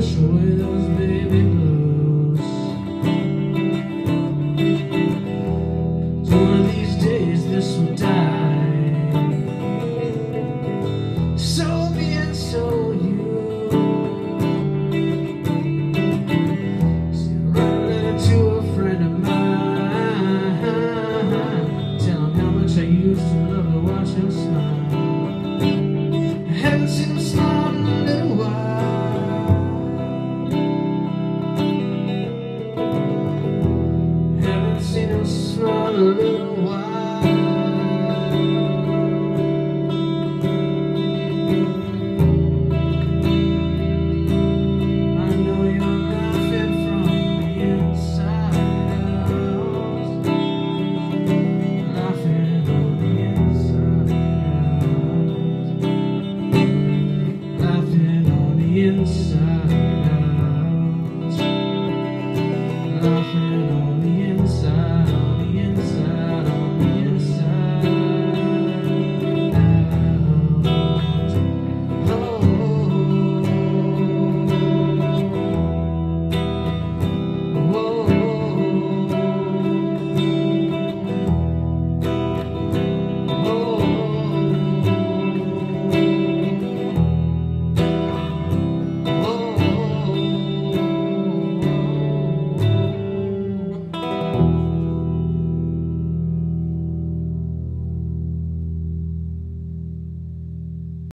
wash away those little while.